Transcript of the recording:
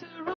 to